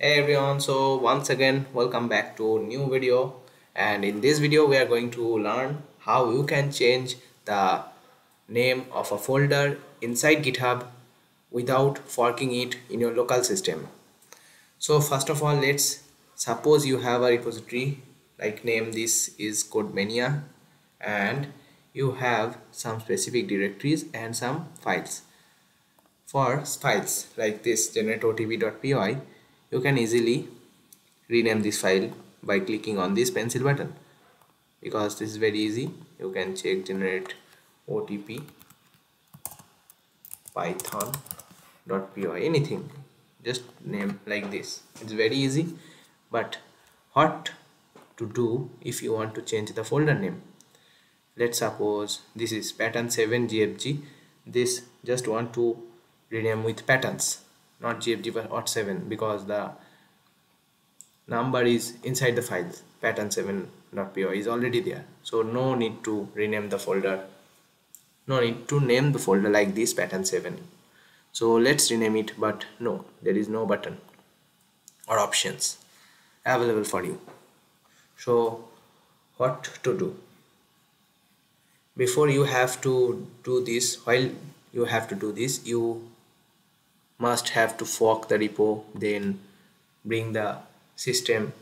Hey everyone, so once again welcome back to new video and in this video we are going to learn how you can change the name of a folder inside GitHub without forking it in your local system. So first of all let's suppose you have a repository like name this is CodeMania and you have some specific directories and some files. For files like this generate_otp.py you can easily rename this file by clicking on this pencil button. Because this is very easy you can check generate otp python.py anything. Just name like this. It's very easy but what to do if you want to change the folder name? Let's suppose this is pattern 7 gfg this just want to rename with patterns not gfg but ot7 because the number is inside the file pattern7.py is already there. So no need to rename the folder. No need to name the folder like this pattern7 so let's rename it but no there is no button or options available for you. So what to do? Before you have to do this while you have to do this you must have to fork the repo then bring the system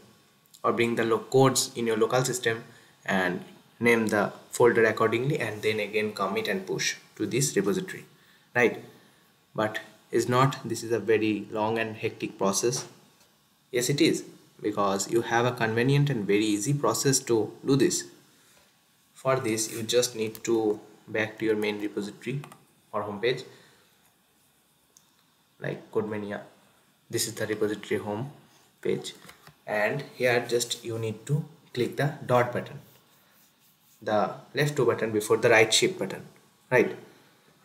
or bring the codes in your local system and name the folder accordingly and then again commit and push to this repository right? But is not this is a very long and hectic process. Yes it is because you have a convenient and very easy process to do this. For this you just need to back to your main repository or homepage like CodeMania this is the repository home page. And here just you need to click the dot button. The left two button before the right shift button right?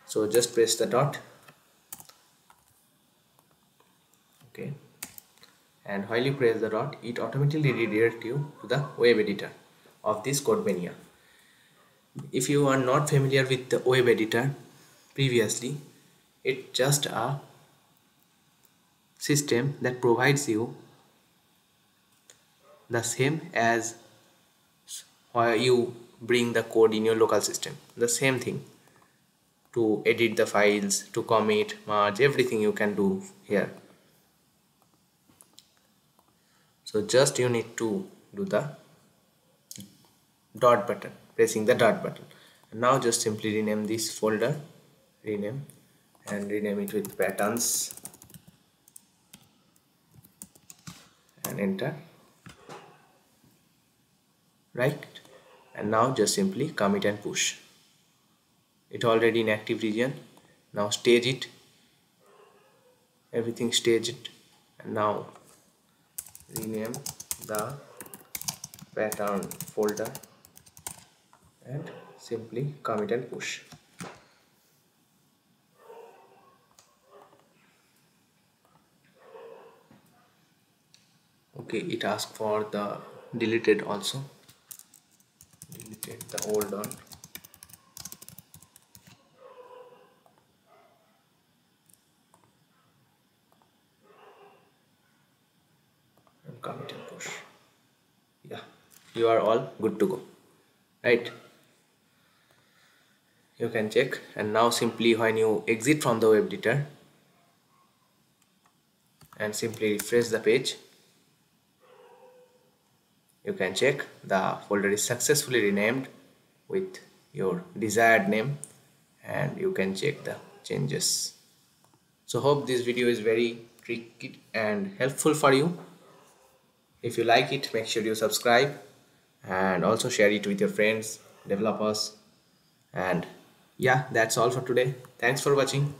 So just press the dot. Okay. And while you press the dot it automatically redirects you to the web editor of this CodeMania if you are not familiar with the web editor previously it's just a system that provides you the same as where you bring the code in your local system. The same thing to edit the files to commit merge everything you can do here. So just you need to do the dot button pressing the dot button. And now just simply rename this folder rename and rename it with patterns and enter. Right. And now just simply commit and push. It already in active region. Now stage it. Everything stage it. And now rename the pattern folder. And simply commit and push okay it asks for the deleted also. Deleted the old one. And commit and push. Yeah you are all good to go. Right? You can check. And now simply when you exit from the web editor and simply refresh the page you can check. The folder is successfully renamed with your desired name and you can check the changes. So hope this video is very tricky and helpful for you. If you like it make sure you subscribe and also share it with your friends developers. And yeah that's all for today. Thanks for watching